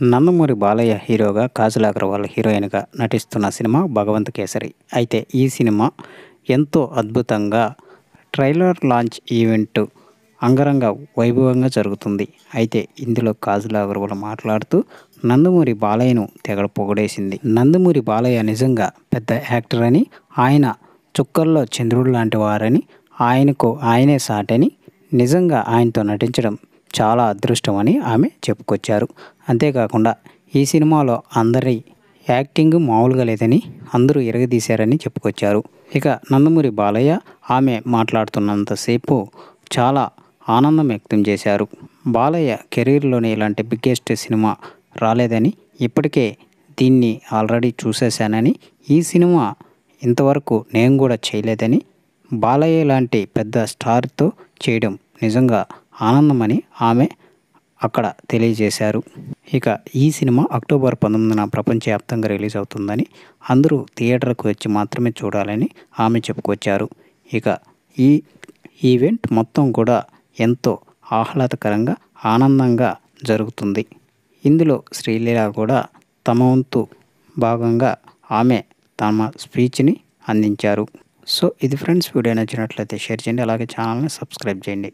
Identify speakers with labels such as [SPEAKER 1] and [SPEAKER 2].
[SPEAKER 1] నందమూరి బాలయ్య హీరోగా కాజల్ అగర్వాల్ హీరోయిన్గా నటిస్తున్న సినిమా భగవంత్ కేసరి. అయితే ఈ సినిమా ఎంతో అద్భుతంగా ట్రైలర్ లాంచ్ ఈవెంట్ అంగరంగ వైభవంగా జరుగుతుంది. అయితే ఇందులో కాజల్ అగర్వాల్ మాట్లాడుతూ నందమూరి బాలయ్యను తెగ పొగడేసింది. నందమూరి బాలయ్య నిజంగా పెద్ద యాక్టర్ అని ఆయన చుక్కల్లో చంద్రుడు లాంటి వారని ఆయనకు ఆయనే సాటని నిజంగా ఆయనతో నటించడం చాలా అదృష్టం అని ఆమె చెప్పుకొచ్చారు. అంతేకాకుండా ఈ సినిమాలో అందరి యాక్టింగ్ మామూలుగా లేదని అందరూ ఎరగదీశారని చెప్పుకొచ్చారు. ఇక నందమూరి బాలయ్య ఆమె మాట్లాడుతున్నంతసేపు చాలా ఆనందం వ్యక్తం చేశారు. బాలయ్య కెరీర్లోనే ఇలాంటి బిగ్గెస్ట్ సినిమా రాలేదని ఇప్పటికే దీన్ని ఆల్రెడీ చూసేశానని ఈ సినిమా ఇంతవరకు నేను కూడా చేయలేదని బాలయ్య లాంటి పెద్ద స్టార్తో చేయడం నిజంగా ఆనందమని ఆమె అక్కడ తెలియజేశారు. ఇక ఈ సినిమా అక్టోబర్ పంతొమ్మిదిన ప్రపంచవ్యాప్తంగా రిలీజ్ అవుతుందని అందరూ థియేటర్కు వచ్చి మాత్రమే చూడాలని ఆమె చెప్పుకొచ్చారు. ఇక ఈ ఈవెంట్ మొత్తం కూడా ఎంతో ఆహ్లాదకరంగా ఆనందంగా జరుగుతుంది. ఇందులో శ్రీలీల కూడా తమ వంతు భాగంగా ఆమె తమ స్పీచ్ని అందించారు. సో ఇది ఫ్రెండ్స్ వీడియో నచ్చినట్లయితే షేర్ చేయండి అలాగే ఛానల్ని సబ్స్క్రైబ్ చేయండి.